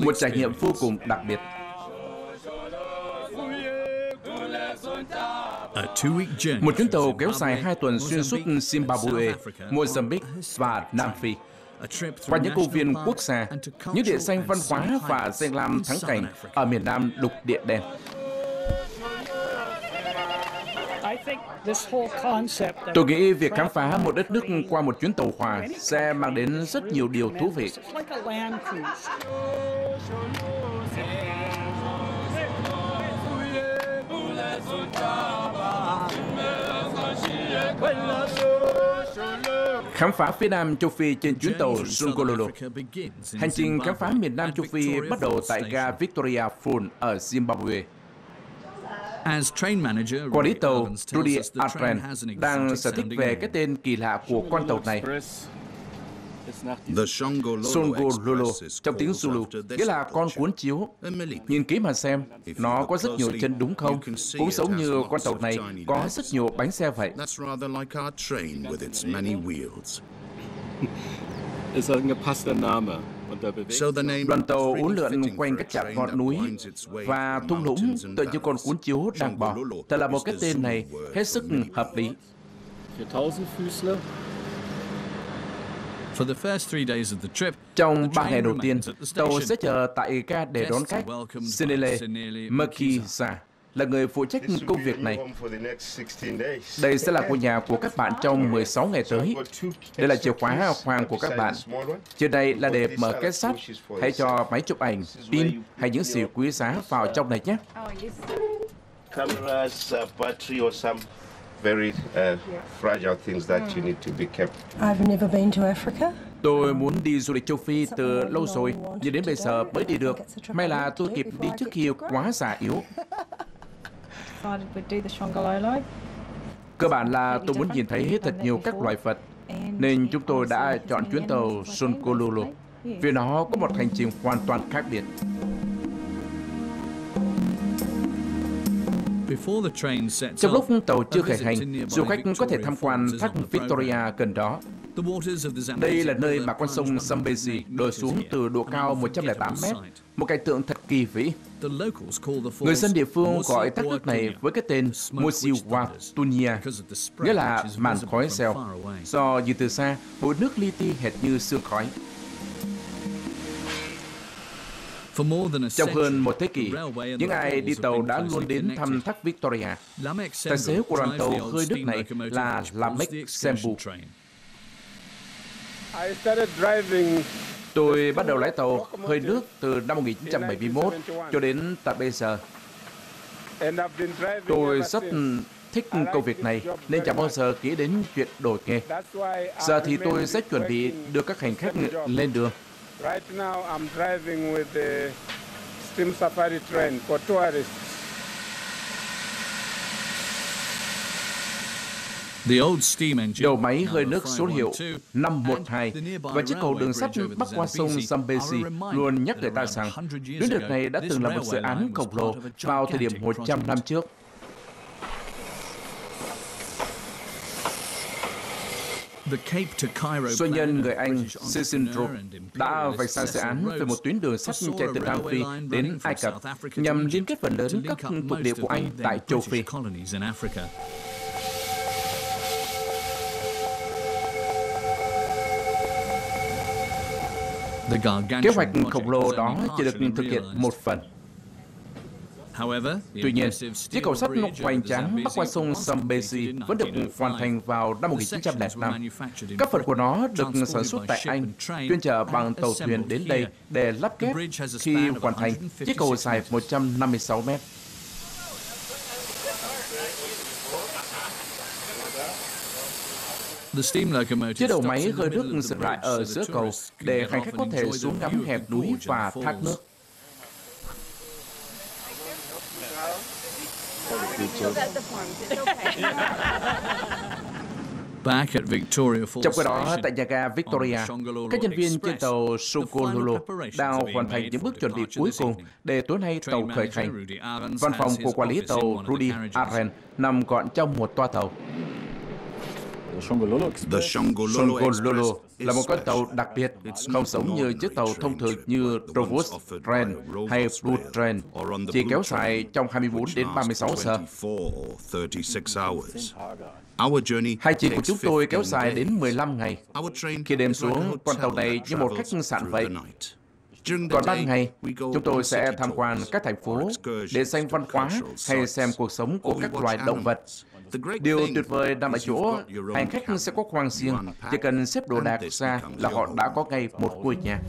Một trải nghiệm vô cùng đặc biệt. Một chuyến tàu kéo dài hai tuần xuyên suốt Zimbabwe, Mozambique và Nam Phi. Qua những công viên quốc gia, những địa danh văn hóa và danh lam thắng cảnh ở miền Nam lục địa đen. Tôi nghĩ việc khám phá một đất nước qua một chuyến tàu hỏa sẽ mang đến rất nhiều điều thú vị. Khám phá phía Nam châu Phi trên chuyến tàu Journey Hành trình khám phá miền Nam châu Phi bắt đầu tại ga Victoria Falls ở Zimbabwe. As train manager, Quản lý Rudy tàu Rudy an đang sở thích về cái tên kỳ lạ của con tàu này. Shongololo Express is trong tiếng Zulu, nghĩa là con cuốn chiếu. Nhìn kỹ mà xem, nó có rất nhiều chân đúng không? Cũng giống như con tàu này có rất nhiều bánh xe vậy. That's rather like our train with its many wheels. ist eine gepasste Name. Đoàn tàu uốn lượn quanh các train ngọn núi và thung lũng tựa như con cuốn chiếu đang bò. Thật là một cái tên này hết sức hợp lý. für Tausendfüßler. For the first three days of the trip, Trong ba ngày đầu tiên, tàu sẽ chờ tại ga để đón khách. Sinele Makiza là người phụ trách công việc này. Đây sẽ là ngôi nhà của các bạn trong 16 ngày tới. Đây là chìa khóa khoang của các bạn. Trên đây là để mở kết sắt, hãy cho máy chụp ảnh, pin hay những gì quý giá vào trong này nhé. cameras, uh, battery, or some very uh, fragile things that you need to be kept. I've never been to Africa. Tôi muốn đi du lịch châu Phi từ lâu rồi, nhưng đến bây giờ mới đi được. May là tôi kịp đi trước khi quá già yếu. decided we'd do the Shongololo. Cơ bản là tôi muốn nhìn thấy hết thật nhiều các loài vật, nên chúng tôi đã chọn chuyến tàu Sunkololo vì nó có một hành trình hoàn toàn khác biệt. Before the train sets Trong lúc tàu chưa khởi hành, du khách có thể tham quan thác. Victoria gần đó. Đây là nơi mà con sông Zambezi 108 đổ xuống từ độ cao 108 mét. Một cảnh tượng thật kỳ vĩ. Người dân địa phương gọi thác nước này với cái tên thunders, Tunia, nghĩa là màn khói xèo. Do nhìn từ xa, bụi nước li ti hệt như sương khói. For more than a Trong hơn một thế kỷ, những ai đi tàu đã luôn đến thăm thác Victoria. Tài xế của đoàn tàu hơi nước này là Lamek Sembu. train. I started driving Tôi bắt đầu lái tàu hơi nước từ năm 1971 cho đến tận bây giờ. Tôi rất thích công việc này nên chẳng bao giờ nghĩ đến chuyện đổi nghề. Giờ thì tôi sẽ chuẩn bị đưa các hành khách lên đường. Right now I'm driving with the steam safari train for tourists. The old steam engine, Đầu máy hơi nước số hiệu 512, 512 and the nearby và chiếc cầu đường railway sắt bắc the qua sông Zambezi luôn nhắc người ta rằng 100 years tuyến đường này đã từng là một dự án khổng lồ vào thời điểm gigantic 100 năm trước. The Cape to Cairo Doanh nhân người Anh Cecil and đã vạch ra dự án về một tuyến đường sắt chạy từ Nam Phi đến Ai Cập nhằm liên kết phần lớn to các thuộc địa của Anh tại châu Phi. Kế hoạch khổng lồ đó chỉ được thực hiện một phần. Tuy nhiên, chiếc cầu sắt hoành tráng bắc qua sông Zambezi vẫn được hoàn 1905. thành vào năm The sections were 1905. manufactured in Các phần của nó được sản xuất tại Anh, chuyên chở bằng tàu thuyền đến đây để lắp ghép. Khi hoàn thành, 156 chiếc cầu dài 156 mét. The steam locomotive Chiếc đầu máy hơi nước dừng lại ở giữa cầu để hành khách có thể xuống ngắm hẹp núi và thác nước. Back at Victoria Falls Trong khi đó, tại nhà ga Victoria, các nhân viên trên tàu the Sokololo final preparations đang hoàn thành những bước chuẩn bị cuối cùng để tối nay tàu khởi hành. Văn phòng của quản lý tàu Rudy. Arren nằm gọn trong một toa tàu. The Shongololo là một is con tàu special. đặc biệt, không not giống như chiếc tàu thông thường như by Train hay Blue Train, or on the chỉ Blue kéo Train, dài trong 24 which đến last 36 giờ. 24 or 36 hours. Our journey Hành trình của chúng tôi kéo 15 dài đến days. 15 ngày. Our train Khi đêm xuống, con tàu hotel này như một khách sạn vậy. Còn ban ngày, chúng tôi sẽ tham quan các thành phố để xem văn hóa hay xem cuộc sống của các loài động vật. Điều tuyệt vời nằm ở chỗ hành khách sẽ có khoang riêng, chỉ cần xếp đồ đạc ra là họ đã có ngay một ngôi nhà.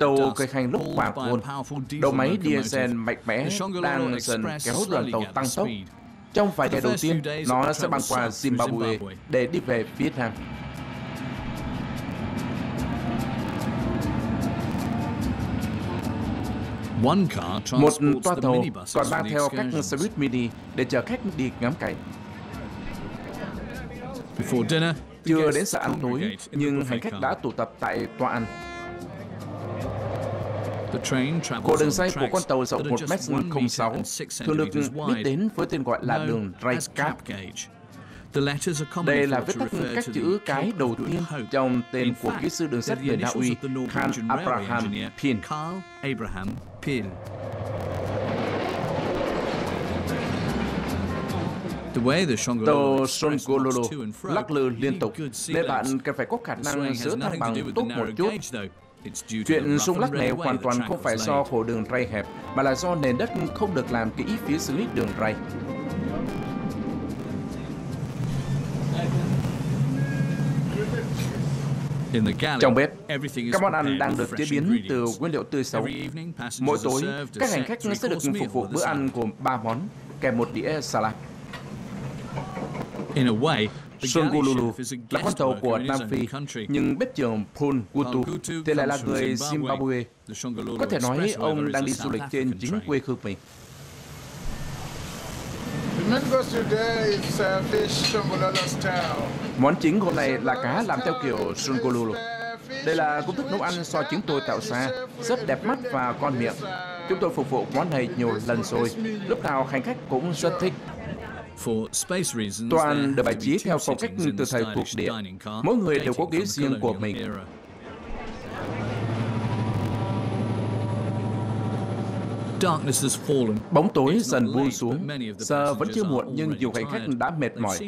Tàu khởi hành lúc hoàng hôn. Đầu máy diesel mạnh mẽ đang dần kéo đoàn tàu tăng tốc. Trong vài ngày đầu tiên, nó sẽ băng qua Zimbabwe. để đi về phía nam. Một transports toa the tàu còn mang the theo các xe buýt mini để chở khách đi ngắm cảnh. Chưa đến giờ ăn tối, nhưng hành khách đã tụ tập tại toa ăn. The train travels Cổ đường dây của con tàu rộng that 1 are just one meter m and six thường được biết đến với tên gọi là đường known Đây là viết tắt các to chữ the cái đầu tiên trong tên của kỹ sư đường sắt người Na Uy railway Abraham. Carl Abraham Pil. The way the Shongololo Tàu fro, lắc lư liên tục nên bạn cần phải có khả The năng giữ thăng bằng tốt một chút. Chuyện rung lắc này hoàn the toàn không phải do khổ đường ray hẹp, mà là do nền đất không được làm kỹ phía dưới đường ray. Trong bếp, các món ăn đang được chế biến từ nguyên liệu tươi sống. Mỗi tối, các hành khách sẽ được phục vụ bữa ăn gồm 3 món, kèm một đĩa salad. In a way, a là con tàu của Nam Phi, nhưng bếp trưởng Paul Gutu thì lại là người Zimbabwe. Có thể nói ông đang đi du lịch trên chính quê hương mình. The main course today is uh, fish Shongololo style. Món chính hôm nay là cá làm theo kiểu Songolulu. Đây là công thức nấu ăn do chúng tôi tạo ra, rất đẹp mắt và ngon miệng. Chúng tôi phục vụ món này nhiều lần rồi, lúc nào hành khách cũng rất thích. Ăn được bài trí theo phong cách từ thời thuộc địa. Mỗi người đều có ghế riêng của mình. Bóng tối dần buông xuống. Giờ vẫn chưa muộn nhưng nhiều hành khách đã mệt mỏi.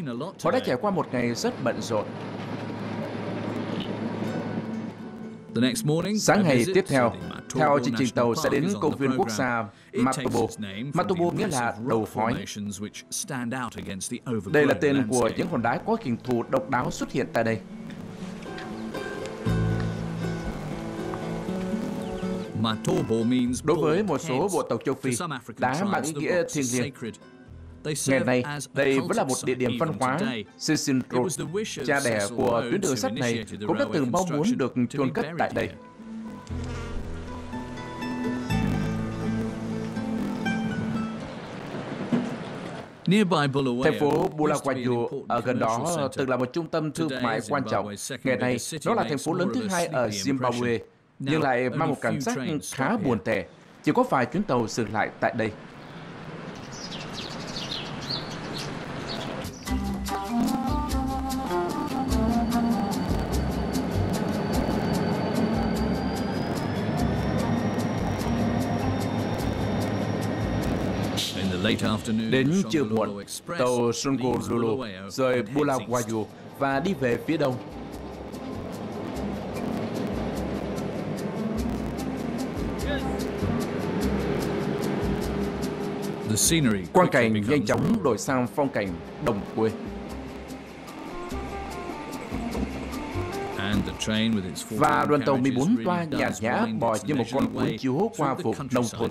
Họ đã trải qua một ngày rất bận rộn. The next morning, Sáng ngày tiếp theo, theo chương trình tàu sẽ đến công viên quốc gia Matobo. Matobo nghĩa là đầu rock hói. formations which stand out against the Đây là tên của những hòn đá có hình thù độc đáo xuất hiện tại đây. Đối với một số bộ tộc châu Phi, đá mang ý nghĩa thiêng liêng. Ngày nay, đây vẫn là một địa điểm văn hóa. Cecil Road, of cha đẻ của Rhodes tuyến đường sắt này, cũng đã từng mong muốn được chôn cất tại đây. Thành phố Bulawayo ở gần đó từng là một trung tâm thương mại quan trọng. Ngày nay, nó là thành phố lớn thứ hai ở Zimbabwe. Nhưng lại mang một cảm giác khá buồn tẻ. Chỉ có vài chuyến tàu dừng lại tại đây. Đến chiều muộn, tàu Bulawayo rời. Bulawayo và đi về phía đông. Quang cảnh nhanh chóng đổi sang phong cảnh đồng quê. And the train with its four Và đoàn tàu carriages 14 really toa nhàn nhã bò như một con cuốn chiếu qua vùng nông countryside thôn.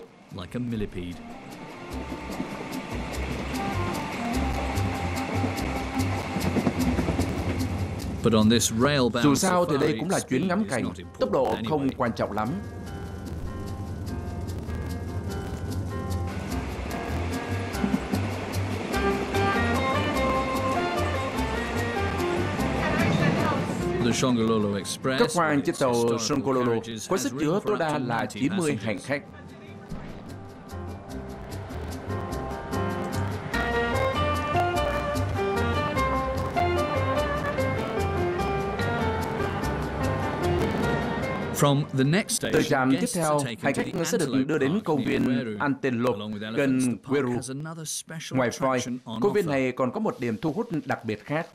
Dù sao thì đây cũng là chuyến ngắm cảnh, not tốc độ important không quan trọng lắm. Các khoang trên tàu Songololo có sức chứa tối đa là 90 hành khách. Từ trạm tiếp theo, hành khách sẽ được đưa đến công viên Antelope gần Weru. Ngoài Freud, công viên này còn có một điểm thu hút đặc biệt khác.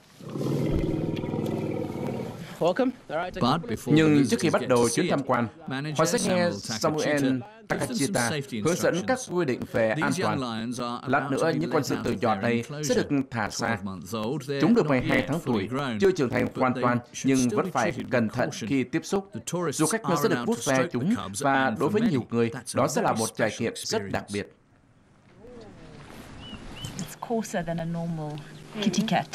Nhưng trước khi bắt đầu chuyến tham quan, họ sẽ nghe Samuel Takachita hướng dẫn các quy định về an toàn. Lát nữa, những con sư tử their này sẽ được thả ra. 12 months old, they're Chúng được not 12 yet tháng tuổi, chưa trưởng thành hoàn toàn, nhưng vẫn phải cẩn thận khi tiếp xúc. Du khách sẽ được vuốt ve chúng và đối với nhiều người, đó sẽ là một trải nghiệm rất đặc biệt.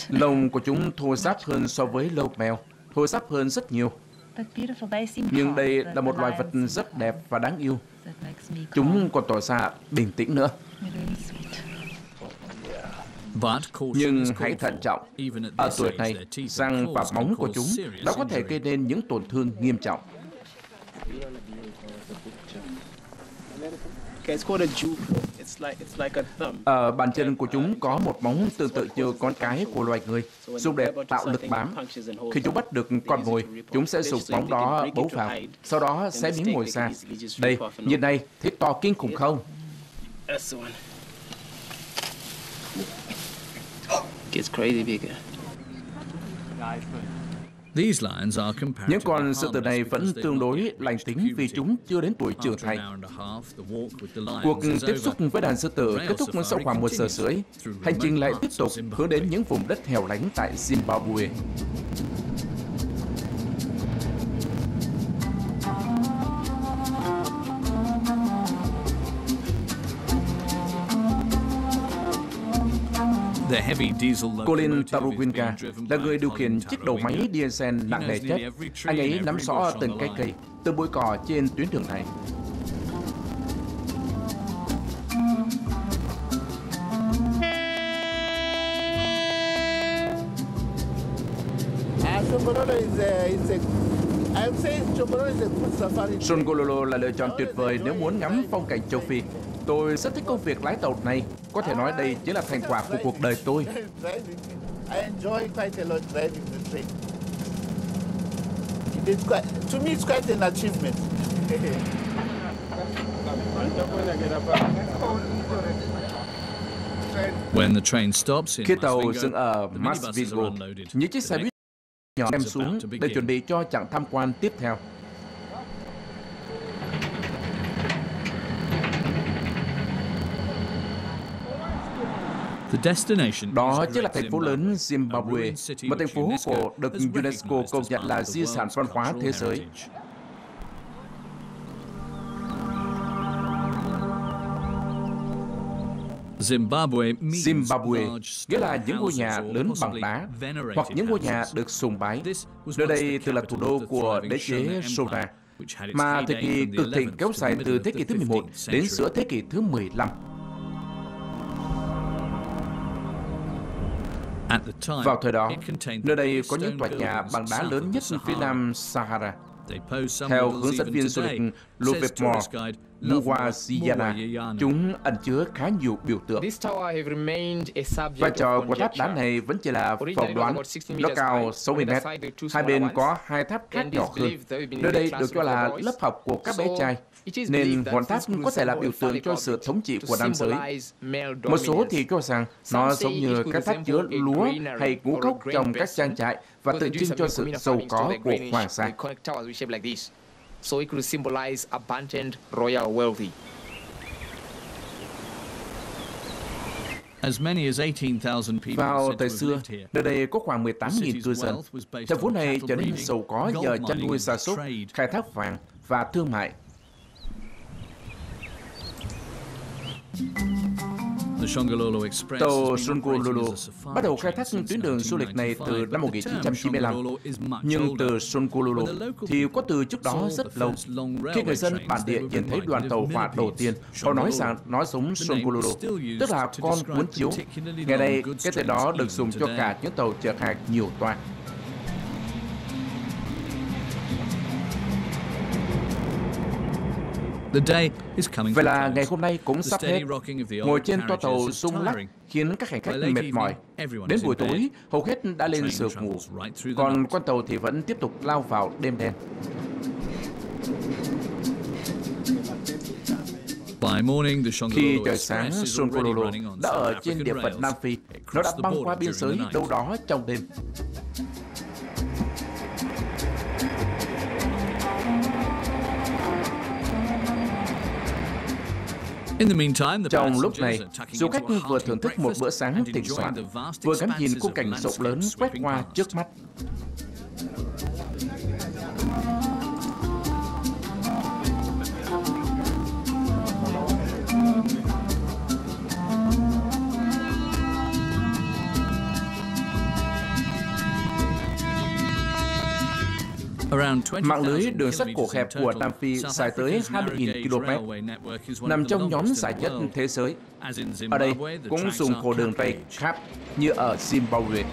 Lông của chúng thô ráp hơn so với lông mèo, thô ráp hơn rất nhiều. Nhưng đây là một loài vật rất đẹp và đáng yêu. Chúng còn tỏ ra bình tĩnh nữa. Nhưng hãy thận trọng. Even at Ở tuổi này, răng và móng của chúng đã có thể gây nên những tổn thương nghiêm trọng. Okay, it's called a juke. It's like it's like a thumb. Ở bàn chân của chúng có một móng tương tự như con cái của loài người, dùng để tạo lực bám. Khi chúng bắt được con mồi, chúng sẽ dùng móng đó bấu vào, sau đó xé miếng mồi ra. Đây, nhìn này, thấy to kinh khủng không? That's the one. Gets crazy bigger. Những con sư tử này vẫn tương đối lành tính vì chúng chưa đến tuổi trưởng thành. Cuộc tiếp xúc với đàn sư tử kết thúc sau khoảng một giờ rưỡi. Hành trình lại tiếp tục hướng đến những vùng đất hẻo lánh tại Zimbabwe. Colin driven là người điều khiển chiếc đầu máy diesel nặng nề nhất. Anh ấy nắm rõ từng cái line. cây, từng bụi cỏ trên tuyến đường này. Safari. Songololo là lựa chọn tuyệt vời nếu muốn ngắm phong cảnh châu Phi. Tôi rất thích công việc lái tàu này. Có thể nói đây chính là thành quả của cuộc đời tôi. driving. I enjoy quite a lot driving the train. It is quite, to me, it's quite an achievement. When the train stops in Khi tàu dừng ở unloaded. những chiếc xe buýt nhỏ đem is xuống để chuẩn bị cho chặng tham quan tiếp theo. Đó chính là thành phố lớn Zimbabwe, một thành phố cổ được UNESCO công nhận là di sản văn hóa thế giới. Zimbabwe, Zimbabwe nghĩa là những ngôi nhà lớn bằng đá hoặc những ngôi nhà được sùng bái. Nơi đây từng là thủ đô của đế chế Shona, mà thời kỳ cực thịnh 11th kéo dài từ thế kỷ thứ 11 15th đến giữa thế kỷ thứ 15. Vào thời đó, nơi the đây có những tòa nhà bằng đá lớn nhất phía Sahara. nam Sahara. Theo hướng dẫn viên du lịch says Muwaziyana, chúng ẩn chứa khá nhiều biểu tượng. Vai trò của tháp đá này vẫn chỉ là phỏng đoán. Nó cao 60 mét, hai bên có hai tháp khác nhỏ hơn. Nơi đây được cho là lớp học của các bé trai, nên ngọn tháp có thể là biểu tượng cho sự thống trị của nam giới. Một số thì cho rằng nó giống như các tháp chứa lúa hay ngũ cốc trong các trang trại và tượng trưng cho sự giàu có của hoàng gia. So it could symbolize abundant royal wealthy. As many as 18,000 people Vào thời xưa, nơi đây có khoảng 18.000 cư dân. Thành phố này trở nên giàu có nhờ chăn nuôi gia súc, khai thác vàng và thương mại. Tàu safari bắt đầu khai thác tuyến đường du lịch này từ 1995, năm but the term 1995. Shongololo is much Nhưng từ local thì có từ trước đó rất lâu. Khi người dân bản địa nhìn thấy đoàn tàu hỏa đầu tiên, họ nói rằng nó giống used tức là con cuốn chiếu. Ngày nay, cái tên đó được dùng cho cả những tàu chở hàng nhiều toa. Vậy là ngày hôm nay cũng sắp hết. Ngồi trên toa tàu rung lắc khiến các hành khách mệt mỏi. Đến buổi tối, hầu hết đã lên giường ngủ. Còn con tàu thì vẫn tiếp tục lao vào đêm đen. Khi trời sáng, Sonkololo đã ở trên địa phận Nam Phi. Nó đã băng qua biên giới đâu đó trong đêm. Trong lúc này, du khách vừa thưởng thức một bữa sáng thịnh soạn, vừa ngắm nhìn khung cảnh rộng lớn quét qua trước mắt. Mạng lưới đường sắt cổ hẹp của Nam Phi dài tới 20.000 km, nằm trong nhóm dài nhất thế giới. Ở đây cũng dùng khổ đường ray khác như ở Zimbabwe.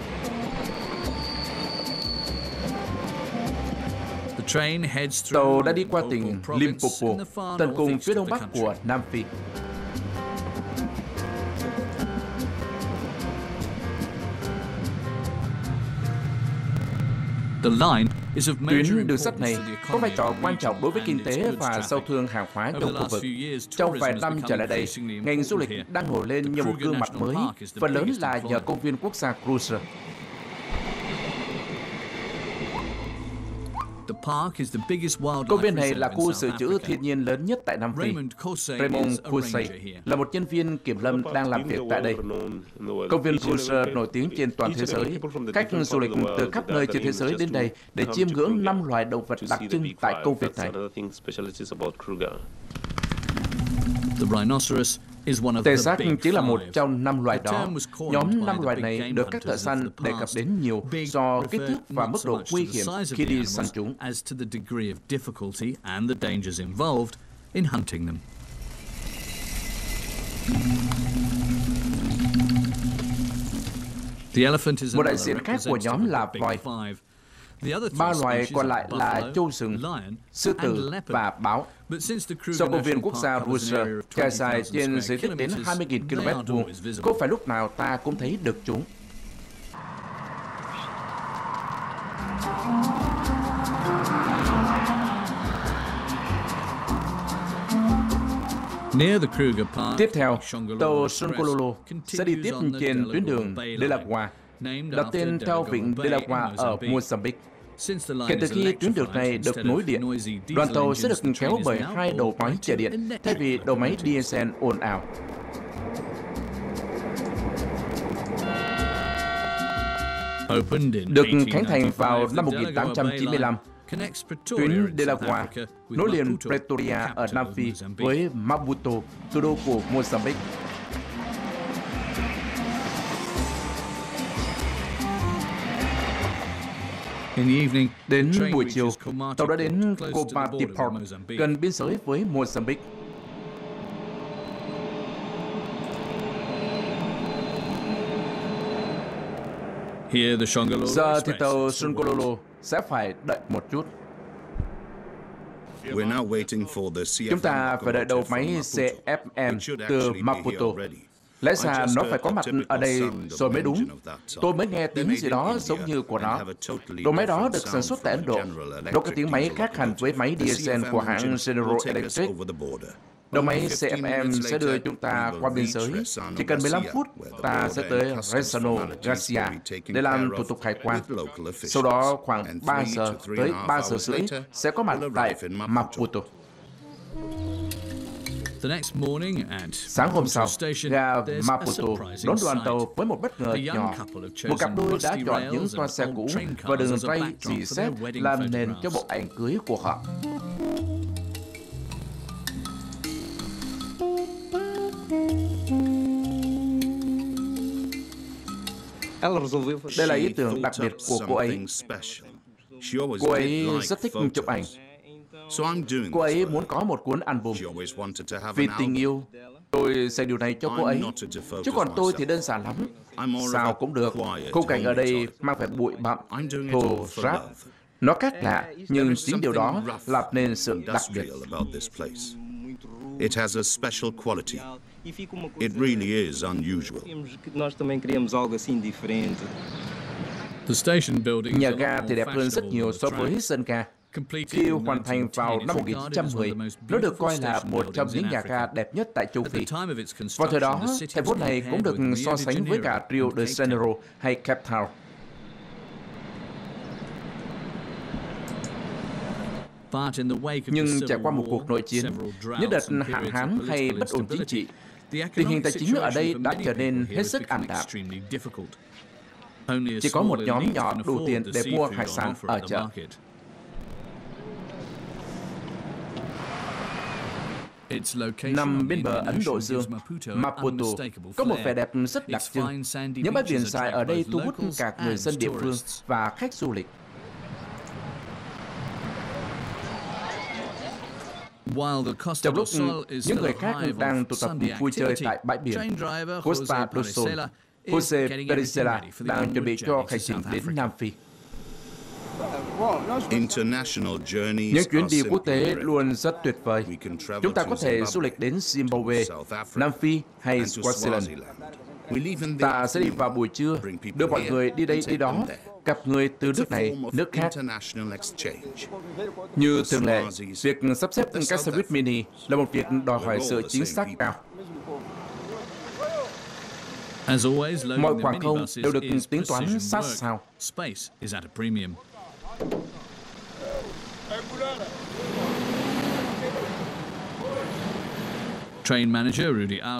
Tàu đã đi qua tỉnh Limpopo, tận cùng phía đông bắc của Nam Phi. Tuyến đường sắt này có vai trò quan trọng đối với kinh tế và giao thương hàng hóa trong khu vực. Trong vài năm trở lại đây, ngành du lịch đang nổi lên như một gương mặt mới, phần lớn là nhờ công viên quốc gia Cruiser. Công viên này là khu dự trữ thiên nhiên lớn nhất tại Nam Phi. Raymond Cousey là một nhân viên kiểm lâm đang làm việc tại đây. Công viên Cruiser nổi tiếng trên toàn thế giới. Khách du lịch từ khắp nơi trên thế giới đến đây để chiêm ngưỡng năm loài động vật đặc trưng tại công viên này. Tê giác chỉ là một trong năm loài đó. Nhóm năm loài này được các thợ săn đề cập đến nhiều do kích thước và mức độ nguy hiểm khi đi săn chúng. Một đại diện khác của nhóm là voi. Ba loài còn lại là châu rừng, sư tử và báo. Do công viên quốc gia Ruser trải dài trên diện tích đến 20.000 km vuông, có phải lúc nào ta cũng thấy được chúng. Tiếp theo, tàu Sonkololo sẽ đi tiếp trên tuyến đường Delagua, đặt tên theo vịnh Delagua ở Mozambique. Kể từ khi tuyến đường này được nối điện, đoàn tàu sẽ được kéo bởi hai đầu máy chạy điện thay vì đầu máy diesel ồn ào. Được khánh thành vào năm 1895, tuyến Delagua nối liền Pretoria ở Nam Phi với Maputo, thủ đô của Mozambique. Đến buổi chiều, tàu đã đến Copati Port, gần biên giới với Mozambique. Giờ thì tàu Songololo sẽ phải đợi một chút. Chúng ta phải đợi đầu máy CFM từ Maputo. Lẽ ra nó phải có mặt ở đây rồi mới đúng. Tôi mới nghe tiếng gì đó giống như của nó. Đầu máy đó được sản xuất tại Ấn Độ. Nó có tiếng máy khác hẳn với máy diesel của hãng General Electric. Đầu máy CFM sẽ đưa chúng ta qua biên giới. Chỉ cần 15 phút, ta sẽ tới Resano, Garcia để làm thủ tục hải quan. Sau đó khoảng 3 giờ tới 3 giờ rưỡi sẽ có mặt tại Maputo. Sáng hôm sau, ga Maputo đón đoàn tàu với một bất ngờ nhỏ. Một cặp đôi đã chọn những toa xe cũ và đường ray dì xét làm nền cho bộ ảnh cưới của họ. Đây là ý tưởng đặc biệt của cô ấy. Cô ấy rất thích chụp ảnh. Cô ấy muốn có một cuốn album. Vì tình yêu, tôi sẽ điều này cho cô ấy. Chứ còn tôi thì đơn giản lắm. Sao cũng được. Khung cảnh ở đây mang vẻ bụi bặm, thổ ráp. Nó khác lạ, nhưng chính điều đó làm nên sự đặc biệt. It has a special quality. It really is unusual. Nhà ga thì đẹp hơn rất nhiều so với sân ga. Khi hoàn thành vào năm 1910, nó được coi là một trong những nhà ga đẹp nhất tại châu Phi. Vào thời đó, thành phố này cũng được so sánh với cả Rio de Janeiro hay Cape Town. Nhưng trải qua một cuộc nội chiến, những đợt hạn hán hay bất ổn chính trị, tình hình tài chính ở đây đã trở nên hết sức ảm đạm. Chỉ có một nhóm nhỏ đủ tiền để mua hải sản ở chợ. Nằm bên bờ Ấn Độ Dương, Maputo có một vẻ đẹp rất đặc trưng. Những bãi biển dài ở đây thu hút cả người dân địa phương và khách du lịch. Trong lúc những người khác đang tụ tập vui chơi tại bãi biển, Costa do Sol, Jose Perisela đang chuẩn bị cho hành trình đến Nam Phi. Những chuyến đi quốc tế luôn rất tuyệt vời. Chúng ta có thể du lịch đến Zimbabwe, Nam Phi hay Swaziland. Ta sẽ đi vào buổi trưa, đưa mọi người đi đây đi đó, gặp người từ nước này, nước khác. Như thường lệ, việc sắp xếp các xe buýt mini là một việc đòi hỏi sự chính xác cao. Mọi khoảng không đều được tính toán sát sao.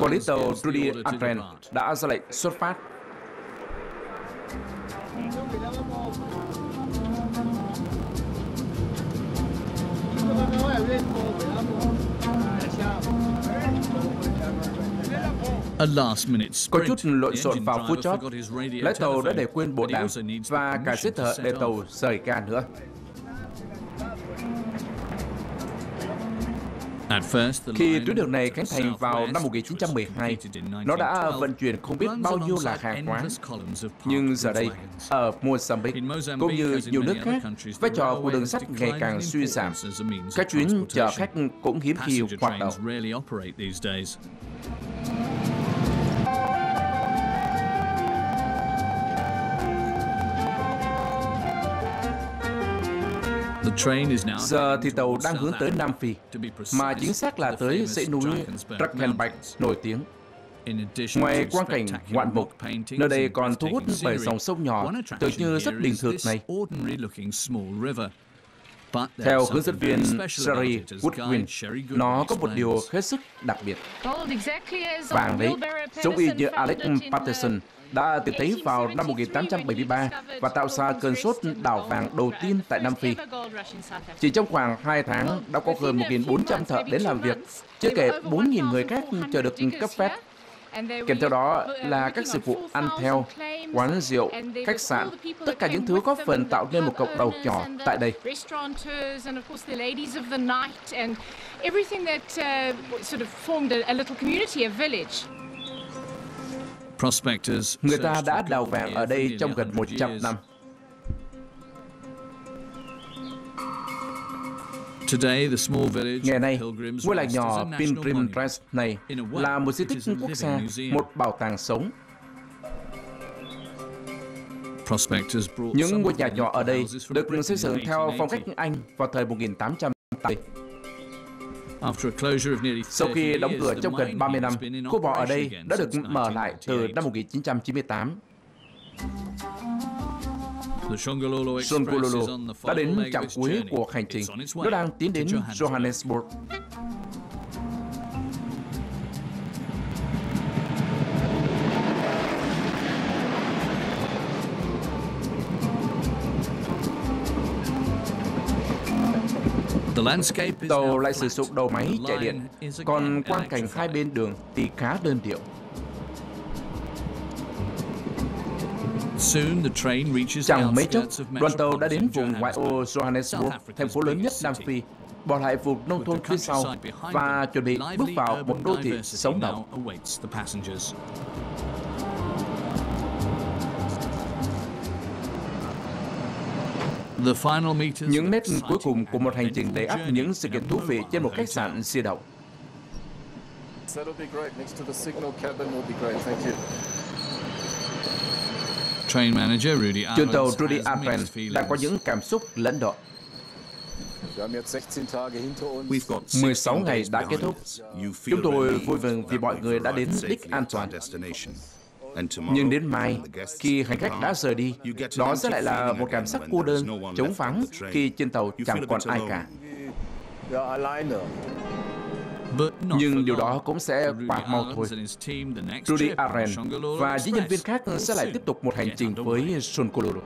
Quản lý tàu Rudy Adren đã ra lệnh xuất phát. Có chút lộn xộn vào phút chót, lái tàu đã để quên bộ đàm và cả xếp thợ để tàu rời ga nữa. Khi tuyến đường này khánh thành vào năm 1912, nó đã vận chuyển không biết bao nhiêu là hàng hóa. Nhưng giờ đây, ở Mozambique, cũng như nhiều nước khác, vai trò của đường sắt ngày càng suy giảm. Các chuyến chở khách cũng hiếm khi hoạt động. Giờ thì tàu đang hướng tới Nam Phi, mà chính xác là tới dãy núi Drakensberg nổi tiếng. Ngoài quang cảnh ngoạn mục, nơi đây còn thu hút bởi dòng sông nhỏ tưởng như rất bình thường này. Theo hướng dẫn viên Sherry Woodwin, nó có một điều hết sức đặc biệt. Vàng đấy, giống y như Alex Patterson đã tìm thấy vào năm 1873 và tạo ra cơn sốt đào vàng đầu tiên tại Nam Phi. Chỉ trong khoảng 2 tháng đã có gần 1.400 thợ đến làm việc, chưa kể 4.000 người khác chờ được cấp phép. Kèm theo đó là các dịch vụ ăn theo, quán rượu, khách sạn, tất cả những thứ góp phần tạo nên một cộng đồng nhỏ tại đây. Người ta đã đào vàng ở đây trong gần 100 năm. Ngày nay, ngôi làng nhỏ Pilgrim Rest này là một di tích quốc gia, một bảo tàng sống. Những ngôi nhà nhỏ ở đây được xây dựng theo phong cách Anh vào thời 1880. Sau khi đóng cửa trong gần 30 năm, khu mỏ ở đây đã được mở lại từ năm 1998. Shongololo đã đến chặng cuối của hành trình. Nó đang tiến đến Johannesburg. Tàu lại sử dụng đầu máy chạy điện, còn quang cảnh hai bên đường thì khá đơn điệu. Chẳng mấy chốc, đoàn tàu đã đến vùng ngoại ô Johannesburg, thành phố lớn nhất Nam Phi, bỏ lại vùng nông thôn phía sau và chuẩn bị bước vào một đô thị sống động. Những mét cuối cùng của một hành trình đầy ắp những sự kiện thú vị trên một khách sạn di động. Chuyên tàu Rudy Adren đã có những cảm xúc lẫn lộn. We've got 16 16 ngày đã kết thúc. Chúng tôi vui mừng vì mọi người đã đến đích an toàn. Nhưng đến mai, khi hành khách đã rời đi, đó sẽ lại là một cảm giác cô đơn, trống vắng khi trên tàu chẳng còn ai cả. Nhưng điều đó cũng sẽ qua mau thôi. Rudy Shongololo và những nhân viên khác sẽ lại tiếp tục một hành trình với Shonkololo.